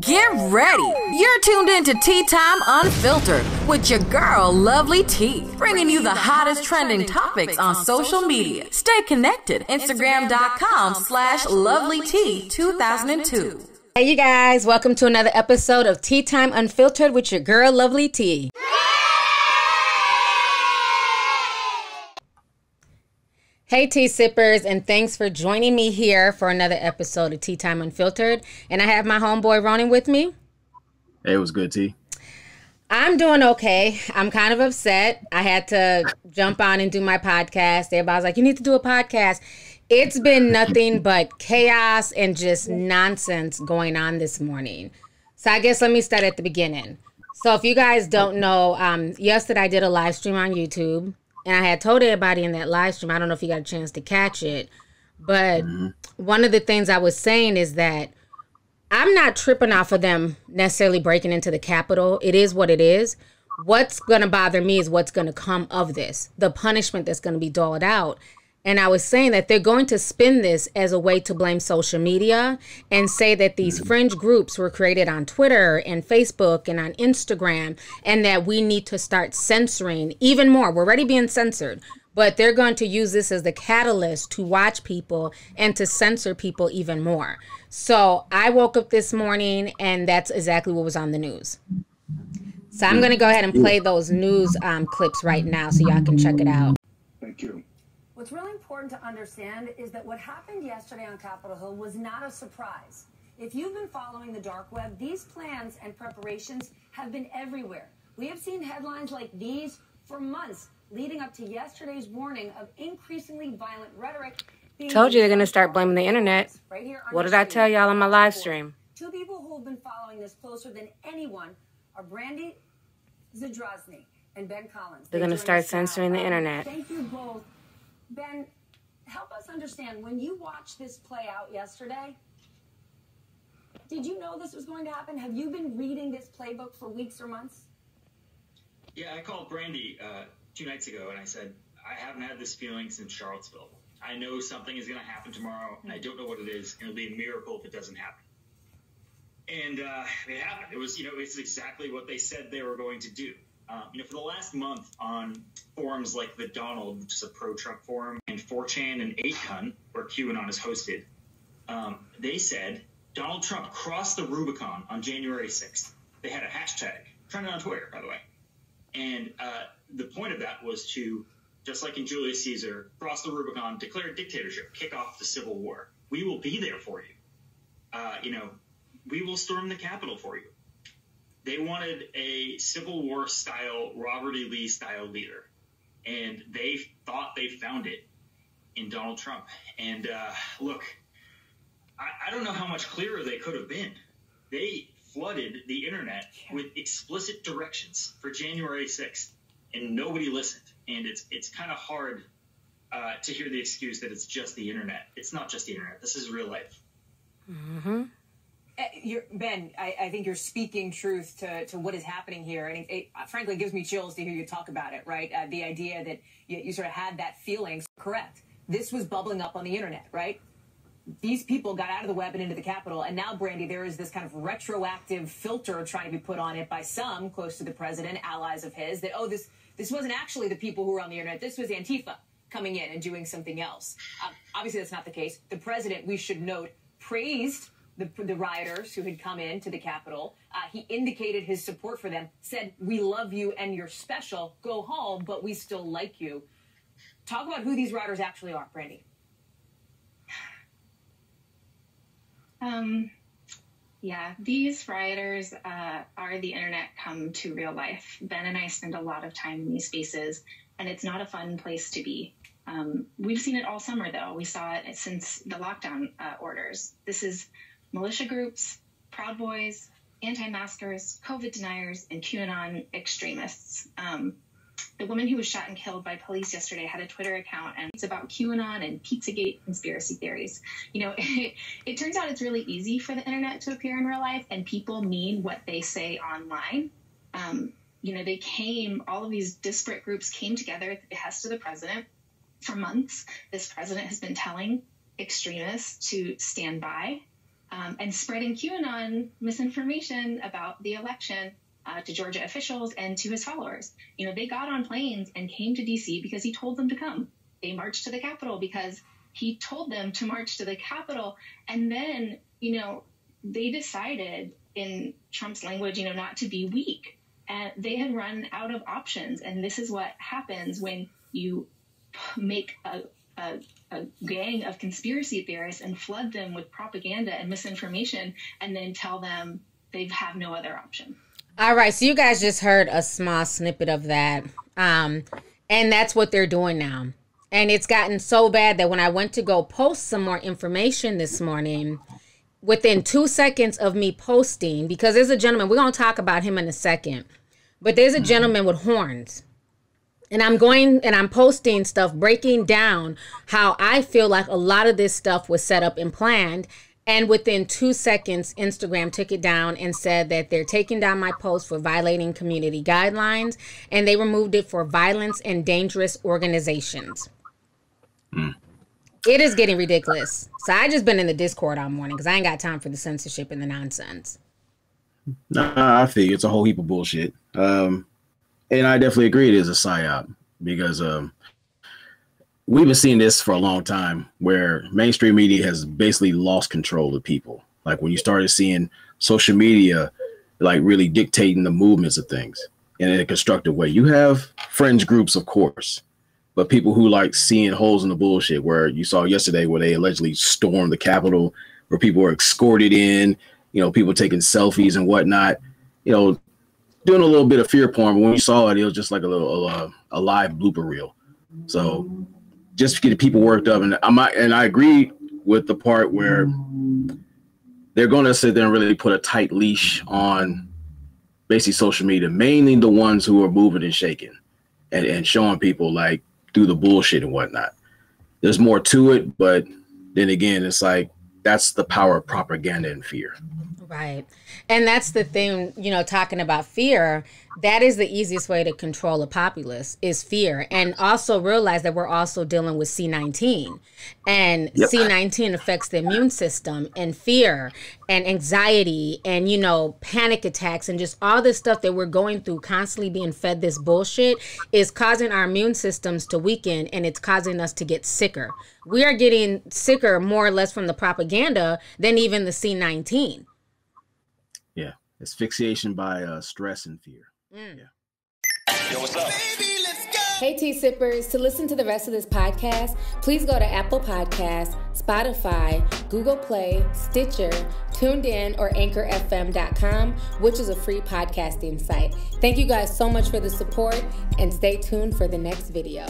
Get ready! You're tuned in to Tea Time Unfiltered with your girl, Lovely Tea, bringing you the hottest trending topics on social media. Stay connected. Instagram.com slash Lovely Tea 2002. Hey, you guys, welcome to another episode of Tea Time Unfiltered with your girl, Lovely Tea. Hey, tea sippers, and thanks for joining me here for another episode of Tea Time Unfiltered. And I have my homeboy Ronan with me. Hey, it was good, T. I'm doing okay. I'm kind of upset. I had to jump on and do my podcast. Everybody's like, you need to do a podcast. It's been nothing but chaos and just nonsense going on this morning. So I guess let me start at the beginning. So if you guys don't know, um, yesterday I did a live stream on YouTube and I had told everybody in that live stream, I don't know if you got a chance to catch it, but mm-hmm. one of the things I was saying is that I'm not tripping off of them necessarily breaking into the Capitol. It is what it is. What's going to bother me is what's going to come of this, the punishment that's going to be doled out. And I was saying that they're going to spin this as a way to blame social media and say that these fringe groups were created on Twitter and Facebook and on Instagram, and that we need to start censoring even more. We're already being censored, but they're going to use this as the catalyst to watch people and to censor people even more. So I woke up this morning, and that's exactly what was on the news. So I'm going to go ahead and play those news um, clips right now so y'all can check it out. Thank you. What's really important to understand is that what happened yesterday on Capitol Hill was not a surprise. If you've been following the dark web, these plans and preparations have been everywhere. We have seen headlines like these for months leading up to yesterday's warning of increasingly violent rhetoric. Told you they're going to start blaming the internet. Right here what did I tell y'all on my live stream? Two people who have been following this closer than anyone are Brandy Zadrozny and Ben Collins. They're going to start censoring the internet. Thank you both Ben, help us understand when you watched this play out yesterday. Did you know this was going to happen? Have you been reading this playbook for weeks or months? Yeah, I called Brandy uh, two nights ago and I said, I haven't had this feeling since Charlottesville. I know something is going to happen tomorrow, and I don't know what it is, and it'll be a miracle if it doesn't happen. And uh, it happened. It was, you know, it's exactly what they said they were going to do. Um, you know, for the last month on forums like the Donald, which is a pro-Trump forum, and 4chan and 8kun, where QAnon is hosted, um, they said Donald Trump crossed the Rubicon on January 6th. They had a hashtag, trending on Twitter, by the way. And uh, the point of that was to, just like in Julius Caesar, cross the Rubicon, declare a dictatorship, kick off the Civil War. We will be there for you. Uh, you know, we will storm the Capitol for you. They wanted a Civil War style, Robert E. Lee style leader. And they thought they found it in Donald Trump. And uh, look, I, I don't know how much clearer they could have been. They flooded the internet with explicit directions for January 6th, and nobody listened. And it's it's kind of hard uh, to hear the excuse that it's just the internet. It's not just the internet. This is real life. Mm-hmm. Uh, you're, ben, I, I, think you're speaking truth to, to what is happening here, and it, it uh, frankly gives me chills to hear you talk about it. Right, uh, the idea that you, you sort of had that feeling. Correct. This was bubbling up on the internet, right? These people got out of the web and into the Capitol, and now, Brandy, there is this kind of retroactive filter trying to be put on it by some close to the president, allies of his, that oh, this this wasn't actually the people who were on the internet. This was Antifa coming in and doing something else. Um, obviously, that's not the case. The president, we should note, praised the, the rioters who had come in to the Capitol. Uh, he indicated his support for them, said, We love you and you're special. Go home, but we still like you. Talk about who these rioters actually are, Brandy. Um, yeah, these rioters uh, are the internet come to real life. Ben and I spend a lot of time in these spaces, and it's not a fun place to be. Um, we've seen it all summer, though. We saw it since the lockdown uh, orders. This is militia groups, Proud Boys, anti maskers, COVID deniers, and QAnon extremists. Um, the woman who was shot and killed by police yesterday had a Twitter account, and it's about QAnon and Pizzagate conspiracy theories. You know, it, it turns out it's really easy for the internet to appear in real life, and people mean what they say online. Um, you know, they came, all of these disparate groups came together at the behest of the president. For months, this president has been telling extremists to stand by um, and spreading QAnon misinformation about the election uh, to Georgia officials and to his followers. You know, they got on planes and came to DC because he told them to come. They marched to the Capitol because he told them to march to the Capitol. And then, you know, they decided in Trump's language, you know, not to be weak. And they had run out of options. And this is what happens when you make a, a, a, gang of conspiracy theorists and flood them with propaganda and misinformation and then tell them they have no other option. All right, so you guys just heard a small snippet of that. Um, and that's what they're doing now. And it's gotten so bad that when I went to go post some more information this morning, within two seconds of me posting, because there's a gentleman, we're going to talk about him in a second, but there's a mm-hmm. gentleman with horns. And I'm going and I'm posting stuff, breaking down how I feel like a lot of this stuff was set up and planned. And within two seconds, Instagram took it down and said that they're taking down my post for violating community guidelines and they removed it for violence and dangerous organizations. Mm. It is getting ridiculous. So I just been in the Discord all morning because I ain't got time for the censorship and the nonsense. Nah, I think it's a whole heap of bullshit. Um, and I definitely agree it is a psyop because um, we've been seeing this for a long time where mainstream media has basically lost control of people. Like when you started seeing social media like really dictating the movements of things in a constructive way. You have fringe groups, of course, but people who like seeing holes in the bullshit where you saw yesterday where they allegedly stormed the Capitol, where people were escorted in, you know, people taking selfies and whatnot, you know, doing a little bit of fear porn. But when you saw it, it was just like a little a live blooper reel. So just to get people worked up. And I'm and I agree with the part where they're going to sit there and really put a tight leash on basically social media, mainly the ones who are moving and shaking and, and showing people like through the bullshit and whatnot. There's more to it, but then again, it's like that's the power of propaganda and fear. Right. And that's the thing, you know, talking about fear, that is the easiest way to control a populace is fear. And also realize that we're also dealing with C19. And yep. C19 affects the immune system and fear and anxiety and, you know, panic attacks and just all this stuff that we're going through, constantly being fed this bullshit, is causing our immune systems to weaken and it's causing us to get sicker. We are getting sicker more or less from the propaganda than even the C19. Yeah, asphyxiation by uh, stress and fear. Mm. Yeah. Yo, what's up? Hey, Tea Sippers. To listen to the rest of this podcast, please go to Apple Podcasts, Spotify, Google Play, Stitcher, TuneIn, or AnchorFM.com, which is a free podcasting site. Thank you guys so much for the support, and stay tuned for the next video.